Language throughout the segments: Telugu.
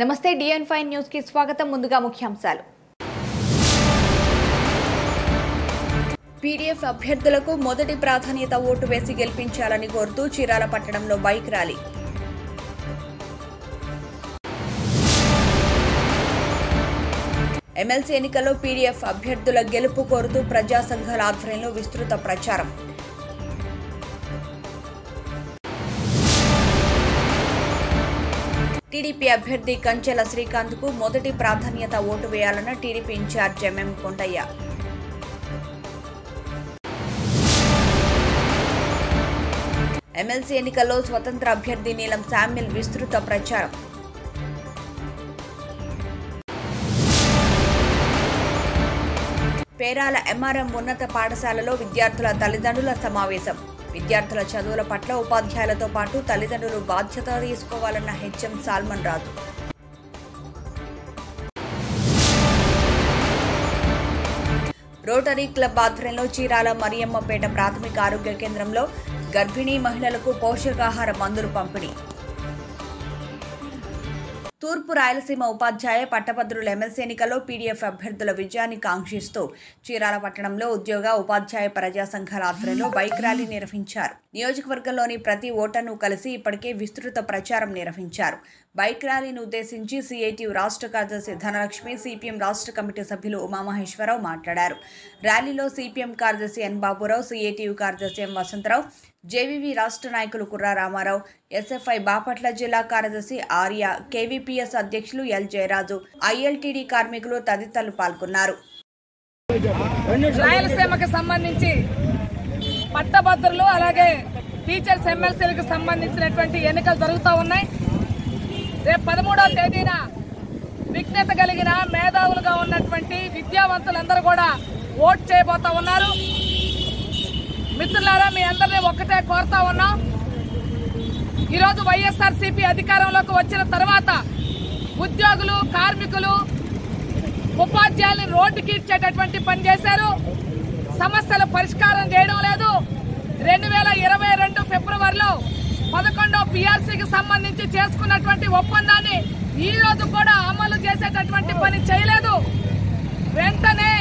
నమస్తే డిఎన్ ఫైవ్ న్యూస్కి స్వాగతం. ముందుగా ముఖ్యాంశాలు. పీడీఎఫ్ అభ్యర్థులకు మొదటి ప్రాధాన్యత ఓటు వేసి గెలిపించాలని కోరుతూ చీరాల పట్టణంలో బైక్ ర్యాలీ. ఎమ్మెల్సీ ఎన్నికల్లో పీడీఎఫ్ అభ్యర్థుల గెలుపు కోరుతూ ప్రజా సంఘాల ఆధ్వర్యంలో విస్తృత ప్రచారం. టీడీపీ అభ్యర్థి కంచెల శ్రీకాంత్కు మొదటి ప్రాధాన్యత ఓటు వేయాలన్న TDP incharge MM Kondaiah. MLC ఎన్నికల్లో స్వతంత్ర అభ్యర్థి నీలం శామ్యుల్ విస్తృత ప్రచారం. పేరాల ఎంఆర్ఎం ఉన్నత పాఠశాలలో విద్యార్థుల తల్లిదండ్రుల సమావేశం. విద్యార్థుల చదువుల పట్ల ఉపాధ్యాయులతో పాటు తల్లిదండ్రులు బాధ్యత తీసుకోవాలన్న HM salmon Raju. Rotary club ఆధ్వర్యంలో చీరాల మరియమ్మపేట ప్రాథమిక ఆరోగ్య కేంద్రంలో గర్భిణీ మహిళలకు పోషకాహార మందులు పంపిణీ. తూర్పు రాయలసీమ ఉపాధ్యాయ పట్టభద్రుల ఎమ్మెల్సీ ఎన్నికల్లో పీడీఎఫ్ అభ్యర్థుల విజయాన్ని కాంక్షిస్తూ చీరాల పట్టణంలో ఉద్యోగ ఉపాధ్యాయ ప్రజా సంఘాల ఆధ్వర్యంలో బైక్ ర్యాలీ నిర్వహించారు. నియోజకవర్గంలోని ప్రతి ఓటర్ను కలిసి ఇప్పటికే విస్తృత ప్రచారం నిర్వహించారు. బైక్ ర్యాలీని ఉద్దేశించి సిఐటియు రాష్ట్ర కార్యదర్శి ధనలక్ష్మి సిపిఎం రాష్ట్ర కమిటీ సభ్యులు ఉమామహేశ్వరరావు మాట్లాడారు. ర్యాలీలో సిపిఎం కార్యదర్శి ఎన్. బాబురావు సిఐటియు కార్యదర్శి ఎం. వసంతరావు జేవీవి రాష్ట్ర నాయకులు కుర్రా రామారావు ఎస్ఎఫ్ఐ బాపట్ల జిల్లా కార్యదర్శి ఆర్య కేవీపీఎస్ అధ్యక్షులు ఎల్ జయరాజు ఐఎల్టీడీ కార్మికులు తదితరులు పాల్గొన్నారు. రాయలసీమకు సంబంధించి పట్టభద్రులు అలాగే టీచర్స్ ఎమ్మెల్సీలకు సంబంధించినటువంటి ఎన్నికలు జరుగుతూ ఉన్నాయి. రేపు పదమూడవ తేదీన విజ్ఞత కలిగిన మేధావులుగా ఉన్నటువంటి విద్యావంతులందరూ కూడా ఓట్ చేయబోతా ఉన్నారు. మిత్రులారా మీ అందరినీ ఒక్కటే కోరుతా ఉన్నాం ఈరోజు వైఎస్ఆర్సీపీ అధికారంలోకి వచ్చిన తర్వాత ఉద్యోగులు కార్మికులు ఉపాధ్యాయుల్ని రోడ్డుకి ఇచ్చేటటువంటి పని చేశారు. సమస్యలు పరిష్కారం చేయడం లేదు. రెండు వేల ఇరవై రెండు ఫిబ్రవరిలో పదకొండో పిఆర్సీకి సంబంధించి చేసుకున్నటువంటి ఒప్పందాన్ని ఈ రోజు కూడా అమలు చేసేటటువంటి పని చేయలేదు వెంటనే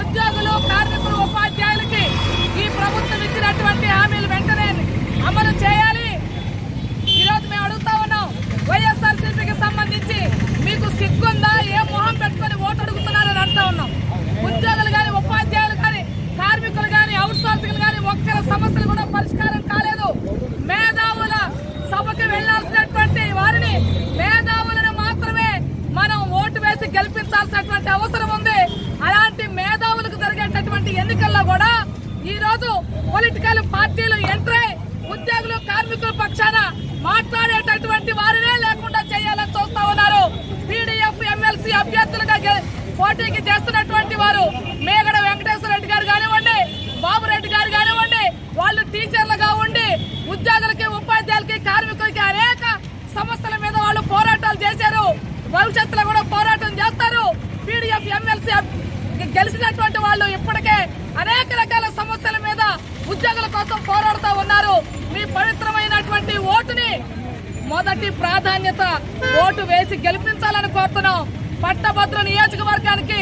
ఉద్యోగులు కార్మికులు ఉపాధ్యాయులకి ఈ ప్రభుత్వం ఇచ్చినటువంటి హామీలు వెంటనే అమలు చేయాలి ఈ రోజు మేము అడుగుతా ఉన్నాం వైఎస్ఆర్ సిపికి సంబంధించి మీకు సిగ్గుందా ఏ మొహం పెట్టుకొని ఓటు అడుగుతున్నారని అంటా ఉన్నాం ఉద్యోగులు కానీ ఉపాధ్యాయులు కానీ కార్మికులు కానీ అవుట్ సోర్సింగ్ కానీ ఒక్కరి సమస్యలు కూడా పరిష్కారం కాలేదు మేధావుల సభకి వెళ్ళాల్సినటువంటి వారిని మేధావులను మాత్రమే మనం గెలిపించాల్సినటువంటి అవసరం ఉంది. అలాంటి మేధావులకు జరిగేటటువంటి ఎన్నికల్లో కూడా ఈ రోజు పొలిటికల్ పార్టీలు ఎంటర్ ఉద్యోగులు కార్మికుల పక్షాన మాట్లాడేటటువంటి వారినే లేకుండా చేయాలని చూస్తా ఉన్నారు. పీడీఎఫ్ ఎమ్మెల్సీ అభ్యర్థులుగా పోటీకి చేస్తున్నటువంటి వారు మేగడ వెంకటేశ్వర రెడ్డి గారు కానివ్వండి బాబురెడ్డి గారు కానివ్వండి వాళ్ళు టీచర్లుగా ఉండి ఉద్యోగులకి ఉపాధ్యాయులకి కార్మికులకి అనేక సమస్యల మీద వాళ్ళు పోరాటాలు చేశారు. భవిష్యత్తులో కూడా పోరాటం చేస్తారు పీడీఎఫ్ ఎమ్మెల్సీ గెలిచినటువంటి వాళ్ళు ఇప్పటికే అనేక రకాల సమస్యల మీద ఉద్యోగుల కోసం పోరాడుతూ ఉన్నారు మీ పవిత్రమైనటువంటి ఓటుని మొదటి ప్రాధాన్యత ఓటు వేసి గెలిపించాలని కోరుతున్నాం. పట్టభద్ర నియోజకవర్గానికి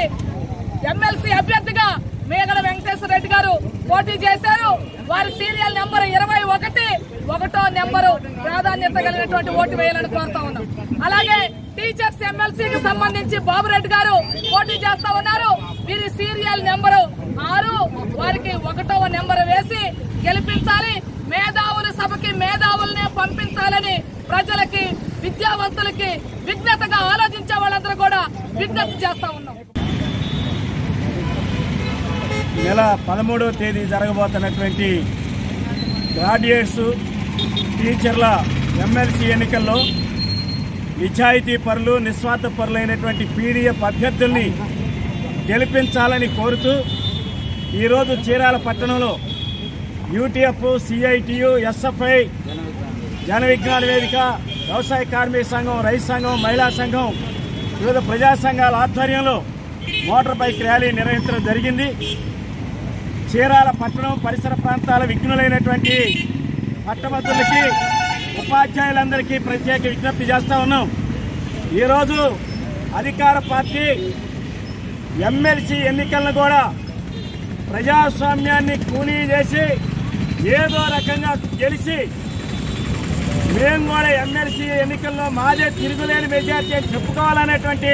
ఎమ్మెల్సీ అభ్యర్థిగా మేగడ వెంకటేశ్వర రెడ్డి గారు పోటీ చేశారు. వారి సీరియల్ నెంబర్ ఇరవై ఒకటి ఒకటో నెంబరు ప్రాధాన్యత కలిగినటువంటి ఓటు వేయాలని కోరుతా ఉన్నాం. అలాగే టీచర్స్ ఎమ్మెల్సీకి సంబంధించి బాబురెడ్డి గారు పోటీ చేస్తా ఉన్నారు. వీరి సీరియల్ నెంబరు ఆరు వారికి ఒకటవ నెంబర్ వేసి గెలిపించాలి. మేధావుల సభకి మేధావులనే పంపించాలని ప్రజలకి విద్యావంతులకి విజ్ఞతగా ఆలోచించే వాళ్ళందరూ కూడా విజ్ఞప్తి చేస్తా ఉన్నాం. నెల పదమూడవ తేదీ జరగబోతున్నటువంటి గ్రాడ్యుయేట్స్ టీచర్ల ఎమ్మెల్సీ ఎన్నికల్లో నిజాయితీ పరులు నిస్వార్థ పరులైనటువంటి పీడీఎఫ్ అభ్యర్థుల్ని గెలిపించాలని కోరుతూ ఈరోజు చీరాల పట్టణంలో UTF CITU SFI Jana Vignana వేదిక వ్యవసాయ కార్మిక సంఘం రైతు సంఘం మహిళా సంఘం వివిధ ప్రజా సంఘాల ఆధ్వర్యంలో మోటార్ బైక్ ర్యాలీ నిర్వహించడం జరిగింది. చీరాల పట్టణం పరిసర ప్రాంతాల విఘ్నులైనటువంటి పట్టభద్రులకి ఉపాధ్యాయులందరికీ ప్రత్యేక విజ్ఞప్తి చేస్తూ ఉన్నాం. ఈరోజు అధికార పార్టీ ఎమ్మెల్సీ ఎన్నికలను కూడా ప్రజాస్వామ్యాన్ని కూలీ చేసి ఏదో రకంగా గెలిచి మేము కూడా ఎమ్మెల్సీ ఎన్నికల్లో మాదే తిరుగులేని మెజార్టీ అని చెప్పుకోవాలనేటువంటి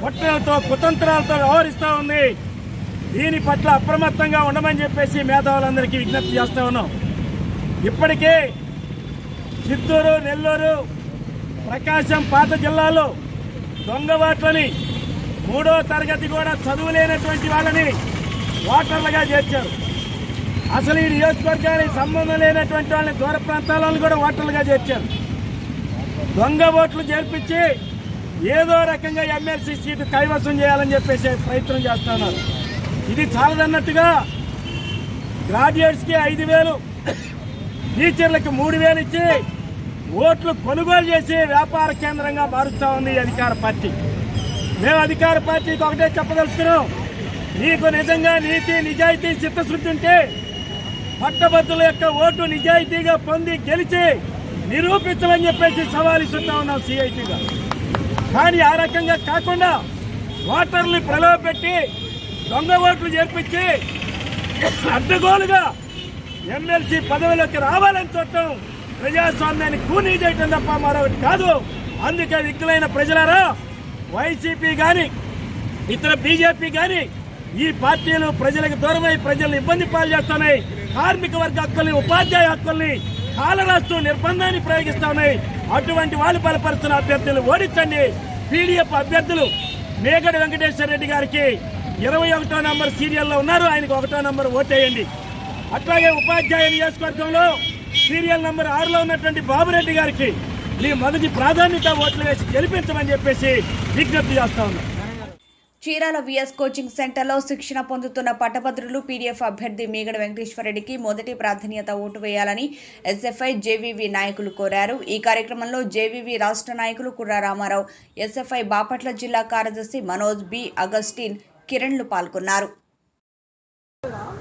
కుట్రలతో కుతంత్రాలతో వ్యవహరిస్తూ ఉంది. దీని పట్ల అప్రమత్తంగా ఉండమని చెప్పేసి మేధావులందరికీ విజ్ఞప్తి చేస్తూ ఉన్నాం. ఇప్పటికే చిత్తూరు నెల్లూరు ప్రకాశం పాత జిల్లాలో దొంగవాట్లని మూడో తరగతి కూడా చదువులేనటువంటి వాళ్ళని ఓటర్లుగా చేర్చారు. అసలు ఈ నియోజకవర్గానికి సంబంధం లేనటువంటి వాళ్ళని దూర ప్రాంతాలను కూడా ఓటర్లుగా చేర్చారు. దొంగ ఓట్లు చేర్పించి ఏదో రకంగా ఎమ్మెల్సీ సీటు కైవసం చేయాలని చెప్పేసి ప్రయత్నం చేస్తున్నారు ఇది చాలదన్నట్టుగా గ్రాడ్యుయేట్స్కి ఐదు వేలు టీచర్లకు మూడు వేలు ఇచ్చి ఓట్లు కొనుగోలు చేసి వ్యాపార కేంద్రంగా మారుస్తా ఉంది ఈ అధికార పార్టీ. మేము అధికార పార్టీకి ఒకటే చెప్పదలుచుకున్నాం. నీకు నిజంగా నీతి నిజాయితీ చిత్తశుద్ధి ఉంటే పట్టభద్రుల యొక్క ఓటు నిజాయితీగా పొంది గెలిచి నిరూపించమని చెప్పేసి సవాల్ ఇస్తున్నా ఉన్నాం సిఐటిగా. కానీ ఆ రకంగా కాకుండా ఓటర్లు ప్రలోభపెట్టి దొంగ ఓట్లు చేర్పించి అడ్డగోలుగా ఎమ్మెల్సీ పదవిలోకి రావాలని చూడటం ప్రజాస్వామ్యాన్ని కూనీ చేయటం తప్ప మరొకటి కాదు. అందుకే విక్కులైన ప్రజలారా వైసీపీ కానీ ఇతర బీజేపీ కానీ ఈ పార్టీలు ప్రజలకు దూరమై ప్రజలను ఇబ్బంది పాలు చేస్తున్నాయి. కార్మిక వర్గ హక్కుల్ని ఉపాధ్యాయ హక్కుల్ని కాలరాస్తూ నిర్బంధాన్ని ప్రయోగిస్తా ఉన్నాయి అటువంటి వాళ్ళు బలపరుస్తున్న అభ్యర్థులు ఓడించండి. పీడీఎఫ్ అభ్యర్థులు మేగడి వెంకటేశ్వర రెడ్డి గారికి ఇరవై ఒకటో నంబర్ సీరియల్లో ఉన్నారు. ఆయనకు ఒకటో నంబర్ ఓటేయండి. అట్లాగే ఉపాధ్యాయ నియోజకవర్గంలో సీరియల్ నంబర్ ఆరులో ఉన్నటువంటి బాబురెడ్డి గారికి మీ మొదటి ప్రాధాన్యత ఓట్లు వేసి గెలిపించమని చెప్పేసి విజ్ఞప్తి చేస్తా ఉన్నాం. చీరాల విఎస్ కోచింగ్ సెంటర్లో శిక్షణ పొందుతున్న పట్టభద్రులు పీడీఎఫ్ అభ్యర్థి మీగడ వెంకటేశ్వరరెడ్డికి మొదటి ప్రాధాన్యత ఓటు వేయాలని ఎస్ఎఫ్ఐ జేవీవీ నాయకులు కోరారు. ఈ కార్యక్రమంలో జేవీవీ రాష్ట్ర నాయకులు కుర్రా రామారావు ఎస్ఎఫ్ఐ బాపట్ల జిల్లా కార్యదర్శి మనోజ్ బి అగస్టిన్ కిరణ్లు పాల్గొన్నారు.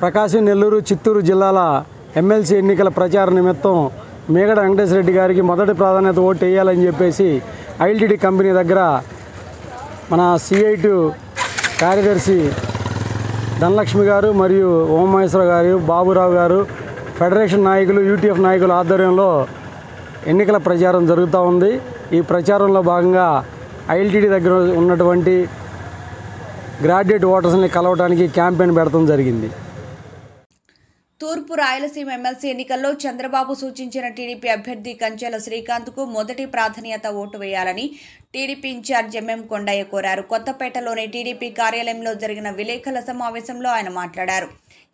ప్రకాశం నెల్లూరు చిత్తూరు జిల్లాల ఎమ్మెల్సీ ఎన్నికల ప్రచార నిమిత్తం మేగడ వెంకటేశ్వరరెడ్డి గారికి మొదటి ప్రాధాన్యత ఓటు వేయాలని చెప్పేసి ఐఎల్టీడీ కంపెనీ దగ్గర మన సిఐటు కార్యదర్శి ధనలక్ష్మి గారు మరియు ఓమహేశ్వర గారు బాబురావు గారు ఫెడరేషన్ నాయకులు యూటీఎఫ్ నాయకుల ఆధ్వర్యంలో ఎన్నికల ప్రచారం జరుగుతూ ఉంది. ఈ ప్రచారంలో భాగంగా ఐఎల్టీడీ దగ్గర ఉన్నటువంటి గ్రాడ్యుయేట్ ఓటర్స్ని కలవడానికి క్యాంపెయిన్ పెడతాం జరిగింది. తూర్పు రాయలసీమ ఎమ్మెల్సీ ఎన్నికల్లో చంద్రబాబు సూచించిన టీడీపీ అభ్యర్థి కంచెల శ్రీకాంత్కు మొదటి ప్రాధాన్యత ఓటు వేయాలని టీడీపీ ఇన్ఛార్జ్ ఎంఎం కొండయ్య కోరారు. కొత్తపేటలోని టీడీపీ కార్యాలయంలో జరిగిన విలేకరుల సమావేశంలో ఆయన మాట్లాడారు.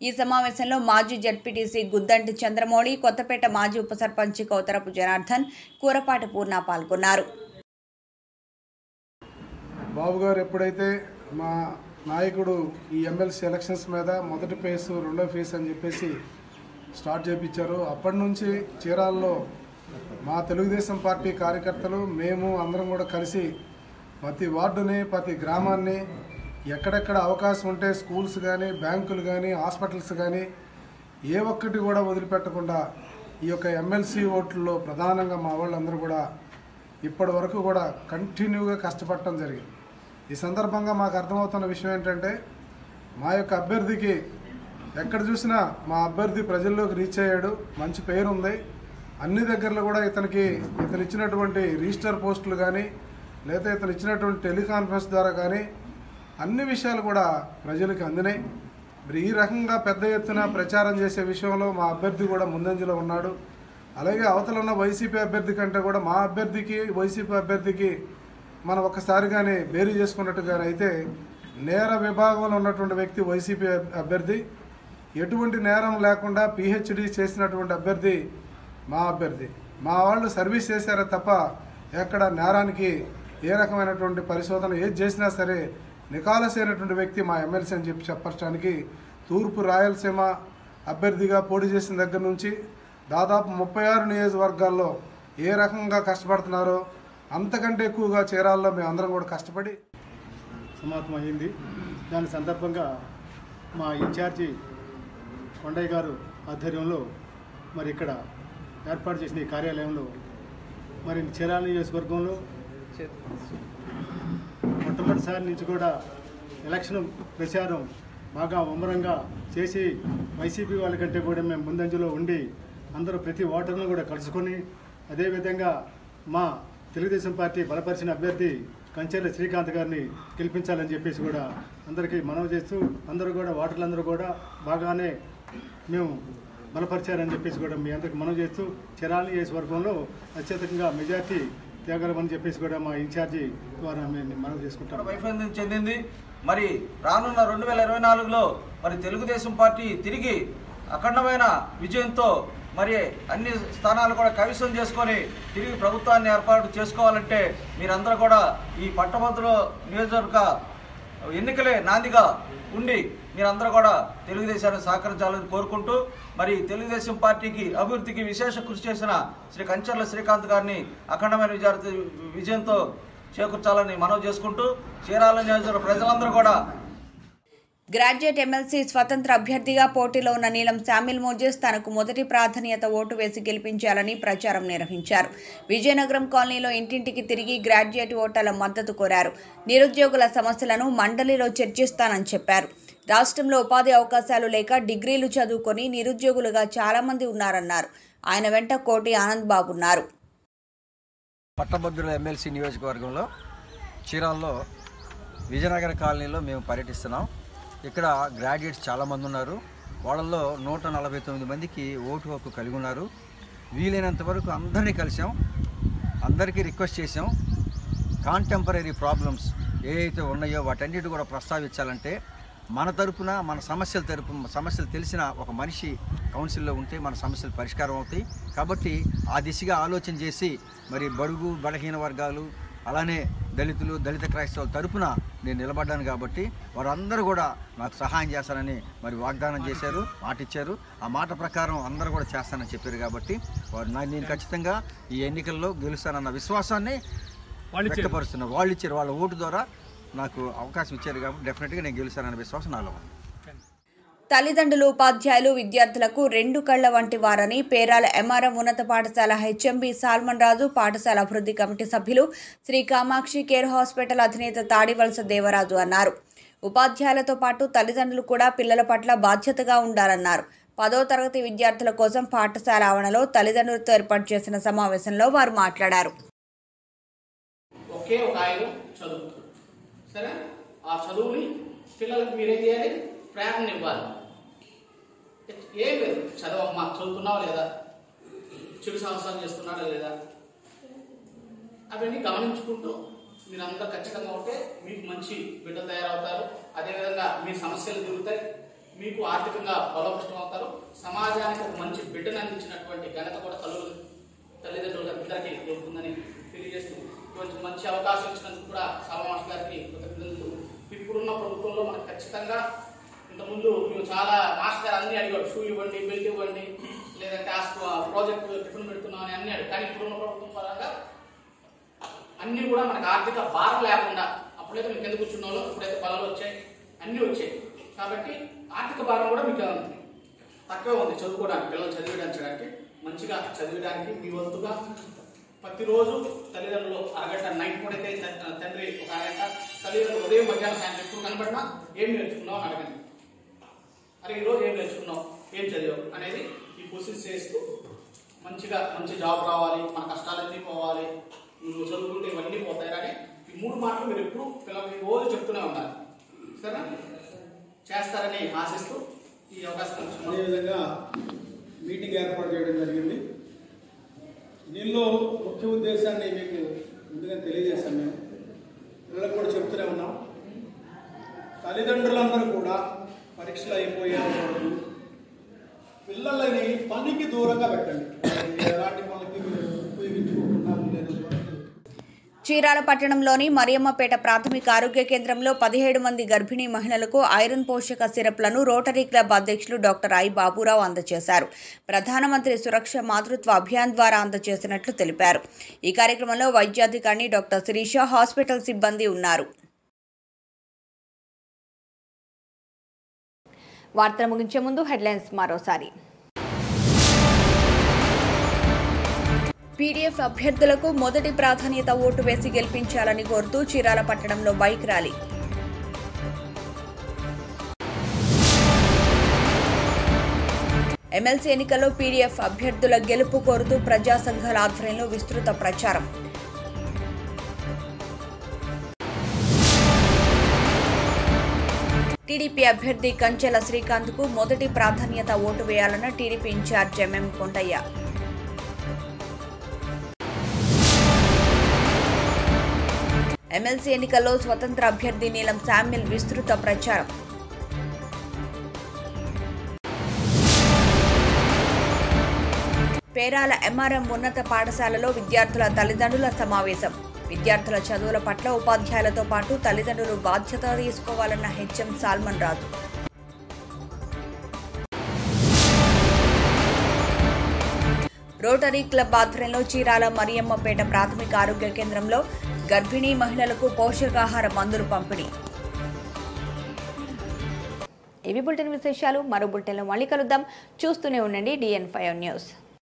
ఈ సమావేశంలో మాజీ జడ్పీటీసీ గుద్దంటి చంద్రమౌళి కొత్తపేట మాజీ ఉప సర్పంచ్ కౌతరపు జనార్దన్ కూరపాటి పూర్ణ పాల్గొన్నారు. బాబు గారు ఎప్పుడైతే మా నాయకుడు ఈ ఎమ్మెల్సీ ఎలక్షన్స్ మీద మొదటి ఫేస్ రెండో ఫేస్ అని చెప్పేసి స్టార్ట్ చేయించారు అప్పటి నుంచి చీరాల్లో మా తెలుగుదేశం పార్టీ కార్యకర్తలు మేము అందరం కూడా కలిసి ప్రతి వార్డుని ప్రతి గ్రామాన్ని ఎక్కడెక్కడ అవకాశం ఉంటే స్కూల్స్ కానీ బ్యాంకులు కానీ హాస్పిటల్స్ కానీ ఏ ఒక్కటి కూడా వదిలిపెట్టకుండా ఈ యొక్క ఎమ్మెల్సీ ఓట్లలో ప్రధానంగా మా వాళ్ళందరూ కూడా ఇప్పటి వరకు కూడా కంటిన్యూగా కష్టపడటం జరిగింది. ఈ సందర్భంగా మాకు అర్థమవుతున్న విషయం ఏంటంటే మా యొక్క అభ్యర్థికి ఎక్కడ చూసినా మా అభ్యర్థి ప్రజల్లోకి రీచ్ అయ్యాడు మంచి పేరు ఉంది. అన్ని దగ్గరలో కూడా ఇతనికి ఇతను ఇచ్చినటువంటి రిజిస్టర్ పోస్టులు కానీ లేదా ఇతను ఇచ్చినటువంటి టెలికాన్ఫరెన్స్ ద్వారా కానీ అన్ని విషయాలు కూడా ప్రజలకు అందినాయి. మరి ఈ రకంగా పెద్ద ఎత్తున ప్రచారం చేసే విషయంలో మా అభ్యర్థి కూడా ముందంజలో ఉన్నాడు. అలాగే అవతల ఉన్న వైసీపీ అభ్యర్థి కంటే కూడా మా అభ్యర్థికి వైసీపీ అభ్యర్థికి మనం ఒక్కసారిగానే బేరీ చేసుకున్నట్టుగానైతే నేర విభాగంలో ఉన్నటువంటి వ్యక్తి వైసీపీ అభ్యర్థి ఎటువంటి నేరం లేకుండా పిహెచ్డి చేసినటువంటి అభ్యర్థి మా అభ్యర్థి. మా వాళ్ళు సర్వీస్ చేశారే తప్ప ఎక్కడ నేరానికి ఏ రకమైనటువంటి పరిశోధన ఏది చేసినా సరే నికాలసైనటువంటి వ్యక్తి మా ఎమ్మెల్సీ అని చెప్పి చెప్పడానికి తూర్పు రాయలసీమ అభ్యర్థిగా పోటీ చేసిన దగ్గర నుంచి దాదాపు ముప్పై ఆరు నియోజకవర్గాల్లో ఏ రకంగా కష్టపడుతున్నారో అంతకంటే ఎక్కువగా చీరాల్లో మేము అందరం కూడా కష్టపడి సమాప్తమైంది దాని సందర్భంగా మా ఇన్ఛార్జి కొండయ్య గారు ఆధ్వర్యంలో మరి ఇక్కడ ఏర్పాటు చేసిన ఈ కార్యాలయంలో మరి చీరాల నియోజకవర్గంలో మొట్టమొదటిసారి నుంచి కూడా ఎలక్షన్ ప్రచారం బాగా ముమ్మరంగా చేసి వైసీపీ వాళ్ళకంటే కూడా మేము ముందంజలో ఉండి అందరూ ప్రతి ఓటర్ను కూడా కలుసుకొని అదేవిధంగా మా తెలుగుదేశం పార్టీ బలపరిచిన అభ్యర్థి కంచెర్ల శ్రీకాంత్ గారిని గెలిపించాలని చెప్పేసి కూడా అందరికీ మనవి చేస్తూ అందరూ కూడా ఓటర్లందరూ కూడా బాగానే మేము బలపరిచారని చెప్పేసి కూడా మీ అందరికి మనవి చేస్తూ చిరాలి నియోజకవర్గంలో అత్యధికంగా మెజార్టీ తేగలమని చెప్పేసి కూడా మా ఇన్ఛార్జి ద్వారా మేము మనవి చేసుకుంటాం. వైఫల్యం చెందింది. మరి రానున్న రెండు వేల ఇరవై నాలుగులో మరి తెలుగుదేశం పార్టీ తిరిగి అఖండమైన విజయంతో మరి అన్ని స్థానాలు కూడా కవిసం చేసుకొని తిరిగి ప్రభుత్వాన్ని ఏర్పాటు చేసుకోవాలంటే మీరందరూ కూడా ఈ పట్టభద్రుల నియోజకవర్గ ఎన్నికలే నాందిగా ఉండి మీరందరూ కూడా తెలుగుదేశాన్ని సహకరించాలని కోరుకుంటూ మరి తెలుగుదేశం పార్టీకి అభివృద్ధికి విశేష కృషి చేసిన శ్రీ కంచర్ల శ్రీకాంత్ గారిని అఖండమైన విజయార్థి విజయంతో చేకూర్చాలని మనవి చేసుకుంటూ చీరాల నియోజకవర్గ ప్రజలందరూ కూడా గ్రాడ్యుయేట్ ఎమ్మెల్సీ స్వతంత్ర అభ్యర్థిగా పోటీలో ఉన్న నీలం శామిల్ మోజెస్ తనకు మొదటి ప్రాధాన్యత ఓటు వేసి గెలిపించాలని ప్రచారం నిర్వహించారు. విజయనగరం కాలనీలో ఇంటింటికి తిరిగి గ్రాడ్యుయేట్ ఓటర్ల మద్దతు కోరారు. నిరుద్యోగుల సమస్యలను మండలిలో చర్చిస్తానని చెప్పారు. రాష్ట్రంలో ఉపాధి అవకాశాలు లేక డిగ్రీలు చదువుకొని నిరుద్యోగులుగా చాలామంది ఉన్నారన్నారు. ఆయన వెంట కోటి ఆనంద్ బాబు ఉన్నారు. పట్టభద్రుల ఎమ్మెల్సీ నియోజకవర్గంలో చీరాల్లో విజయనగర కాలనీలో మేము పర్యటిస్తున్నాం. ఇక్కడ గ్రాడ్యుయేట్స్ చాలామంది ఉన్నారు. వాళ్ళల్లో నూట నలభై తొమ్మిది మందికి ఓటు హక్కు కలిగి ఉన్నారు. వీలైనంత వరకు అందరినీ కలిసాం అందరికీ రిక్వెస్ట్ చేసాం కాంటెంపరీ ప్రాబ్లమ్స్ ఏవైతే ఉన్నాయో వాటన్నిటి కూడా ప్రస్తావించాలంటే మన తరపున మన సమస్యల తరపు సమస్యలు తెలిసిన ఒక మనిషి కౌన్సిల్లో ఉంటే మన సమస్యలు పరిష్కారం అవుతాయి. కాబట్టి ఆ దిశగా ఆలోచన చేసి మరి బడుగు బలహీన వర్గాలు అలానే దళితులు దళిత క్రైస్తవుల తరపున నేను నిలబడ్డాను కాబట్టి వారందరూ కూడా నాకు సహాయం చేస్తానని మరి వాగ్దానం చేశారు మాట ఇచ్చారు ఆ మాట ప్రకారం అందరూ కూడా చేస్తానని చెప్పారు కాబట్టి వారు నా- నేను ఖచ్చితంగా ఈ ఎన్నికల్లో గెలుస్తానన్న విశ్వాసాన్ని వ్యక్తపరుస్తున్నారు వాళ్ళు ఇచ్చారు. వాళ్ళ ఓటు ద్వారా నాకు అవకాశం ఇచ్చారు కాబట్టి డెఫినెట్గా నేను గెలుస్తానన్న విశ్వాసం నాలో ఉంది. తల్లిదండ్రులు ఉపాధ్యాయులు విద్యార్థులకు రెండు కళ్ళ వంటి వారని పేరాల ఎంఆర్ఎం ఉన్నత పాఠశాల హెచ్ఎంబి సాల్మన్ రాజు పాఠశాల అభివృద్ధి కమిటీ సభ్యులు శ్రీ కామాక్షి కేర్ హాస్పిటల్ అధినేత తాడివలస దేవరాజు అన్నారు. ఉపాధ్యాయులతో పాటు తల్లిదండ్రులు కూడా పిల్లల పట్ల బాధ్యతగా ఉండాలన్నారు. పదో తరగతి విద్యార్థుల కోసం పాఠశాల ఆవరణలో తల్లిదండ్రులతో ఏర్పాటు చేసిన సమావేశంలో వారు మాట్లాడారు. ఒకే ఒక ఆయన చదువుతారు సరే ఆ చదువుని పిల్లలకు మీరేం చేయాలి? ప్రేరణ ఇవ్వాలి. ఏం లేదు. చదవమ్మా. చదువుతున్నావా లేదా? చెడు సంవత్సరాలు చేస్తున్నాడా లేదా? అవన్నీ గమనించుకుంటూ మీరందరూ ఖచ్చితంగా ఉంటే మీకు మంచి బిడ్డ తయారవుతారు. అదేవిధంగా మీ సమస్యలు తిరుగుతాయి మీకు ఆర్థికంగా బలోపష్టం అవుతారు. సమాజానికి ఒక మంచి బిడ్డను అందించినటువంటి ఘనత కూడా తల్లులు తల్లిదండ్రులకు అందరికీ దొరుకుతుందని తెలియజేస్తూ కొంచెం మంచి అవకాశం ఇచ్చినందుకు కూడా సామాస్ గారికి కృతజ్ఞతలు. ఇప్పుడున్న ప్రభుత్వంలో మనకు ఖచ్చితంగా ఇంతకుముందు మేము చాలా మాస్టర్ గారు అన్ని అడిగాడు. షూ ఇవ్వండి బెల్ట్ ఇవ్వండి లేదంటే ఆ ప్రాజెక్ట్ టిఫిన్ పెడుతున్నాం అని అన్నాడు. కానీ ఇప్పుడున్న ప్రభుత్వం పరంగా అన్ని కూడా మనకు ఆర్థిక భారం లేకుండా అప్పుడైతే మేము కింద కూర్చున్న ఇప్పుడైతే పనులు వచ్చాయి అన్నీ వచ్చాయి. కాబట్టి ఆర్థిక భారం కూడా మీకు తక్కువ ఉంది చదువుకోవడానికి పిల్లలు చదివించడానికి మంచిగా చదివడానికి మీ వంతుగా ప్రతిరోజు తల్లిదండ్రులు అరగంట నైట్ కూడా అయితే తండ్రి ఒక అరగంట తల్లిదండ్రులు ఉదయం మధ్యాహ్నం సాయంత్రం ఎప్పుడు కనబడినా ఏం నేర్చుకున్నావు అని అడగండి. అరే ఈరోజు ఏం నేర్చుకున్నావు? ఏం చదివావు? అనేది ఈ క్వశ్చన్స్ చేస్తూ మంచిగా మంచి జాబ్ రావాలి మన కష్టాలన్నీ పోవాలి నువ్వు చదువుకుంటే ఇవన్నీ పోతాయి. కానీ ఈ మూడు మాటలు మీరు ఎప్పుడు పిల్లలకి రోజు చెప్తూనే ఉండాలి. సరేనా? చేస్తారని ఆశిస్తూ ఈ అవకాశం అదేవిధంగా మీటింగ్ ఏర్పాటు చేయడం జరిగింది. దీనిలో ముఖ్య ఉద్దేశాన్ని మీకు ముందుగా తెలియజేశాను మేము పిల్లలకు కూడా చెప్తూనే ఉన్నాం. తల్లిదండ్రులందరూ కూడా పరీక్షలు అయిపోయే వరకు పిల్లలని పనికి దూరంగా పెట్టండి. ఎలాంటి ఉపయోగించుకోకుండా చీరాల పట్టణంలోని మరియమ్మపేట ప్రాథమిక ఆరోగ్య కేంద్రంలో పదిహేడు మంది గర్భిణీ మహిళలకు ఐరన్ పోషక సిరప్లను రోటరీ క్లబ్ అధ్యక్షులు డాక్టర్ ఐ బాబురావు అందజేశారు. ప్రధానమంత్రి సురక్ష మాతృత్వ అభియాన్ ద్వారా అందజేసినట్లు తెలిపారు. ఈ కార్యక్రమంలో వైద్యాధికారిని డాక్టర్ శిరీష హాస్పిటల్ సిబ్బంది ఉన్నారు. వార్తలు ముగించే ముందు హెడ్లైన్స్ మరోసారి. పీడీఎఫ్ అభ్యర్థులకు మొదటి ప్రాధాన్యత ఓటు వేసి గెలిపించాలని కోరుతూ చీరాల పట్టణంలో బైక్ ర్యాలీ. ఎమ్మెల్సీ ఎన్నికల్లో పీడీఎఫ్ అభ్యర్థుల గెలుపు కోరుతూ ప్రజా సంఘాల ఆధ్వర్యంలో విస్తృత ప్రచారం. టీడీపీ అభ్యర్థి కంచెల శ్రీకాంత్కు మొదటి ప్రాధాన్యత ఓటు వేయాలన్న TDP incharge MM Kondaiah. MLC ఎన్నికల్లో స్వతంత్ర అభ్యర్థి నీలం శామ్యుల్ విస్తృత ప్రచారం. పేరాల ఎంఆర్ఎం ఉన్నత పాఠశాలలో విద్యార్థుల తల్లిదండ్రుల సమావేశం. విద్యార్థుల చదువుల పట్ల ఉపాధ్యాయులతో పాటు తల్లిదండ్రులు బాధ్యత తీసుకోవాలన్న HM salmon Raju. Rotary club ఆధ్వర్యంలో చీరాల మరియమ్మపేట ప్రాథమిక ఆరోగ్య కేంద్రంలో గర్భిణీ మహిళలకు పోషకాహార మందులు పంపిణీ. ఇవి బులెటిన్ విశేషాలు. మరో బులెటిన్లో మళ్ళీ కలుద్దాం. చూస్తూనే ఉండండి డిఎన్ ఫైవ్ న్యూస్.